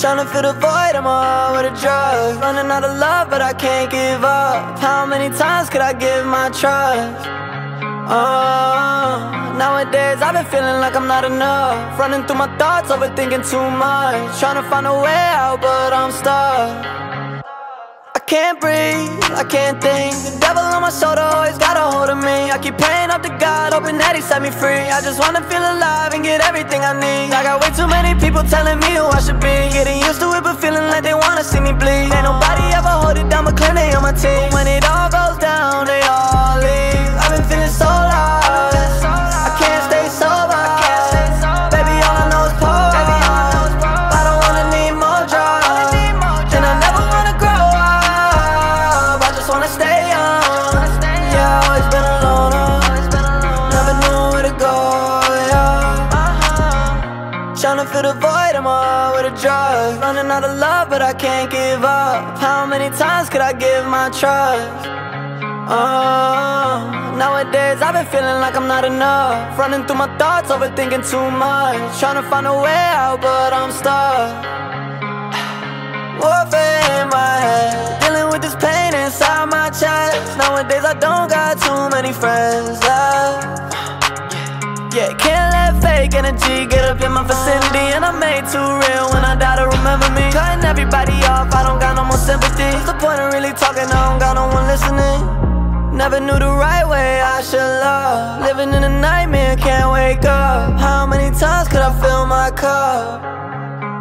Tryna fill the void, I'm all with a drug Running out of love, but I can't give up. How many times could I give my trust? Uh, nowadays I've been feeling like I'm not enough. Running through my thoughts, overthinking too much. Tryna find a way out, but I'm stuck. I can't breathe, I can't think. The devil on my shoulder always got a hold of me. I keep to God, hoping that he set me free. I just wanna feel alive and get everything I need. I got way too many people telling me who I should be. Getting used to it but feeling like they wanna see me bleed. Ain't nobody ever hold it down but claim they on my team. When it all goes down, they all leave. I've been feeling so lost. I can't stay sober. Baby, all I know is pour I don't wanna need more drugs. And I never wanna grow up. I just wanna stay young Tryna fill the void, I'm all with a drug. Running out of love, but I can't give up. How many times could I give my trust? Oh, nowadays I've been feeling like I'm not enough. Running through my thoughts, overthinking too much. Trying to find a way out, but I'm stuck. Warfare in my head Dealing with this pain inside my chest. Nowadays I don't got too many friends left. Yeah, can't let fake energy get up in my vicinity Too real when I die to remember me. Cutting everybody off, I don't got no more sympathy. What's the point of really talking, I don't got no one listening. Never knew the right way I should love. Living in a nightmare, can't wake up. How many times could I fill my cup?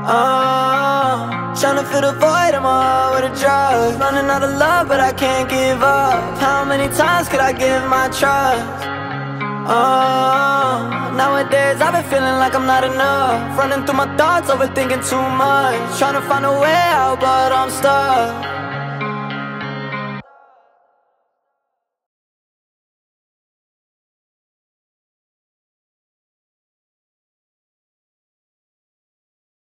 Uh, to fill the void, I'm all with a drug Running out of love, but I can't give up. How many times could I give my trust? Uh, nowadays I've been feeling like I'm not enough. Running through my thoughts, overthinking too much. Trying to find a way out, but I'm stuck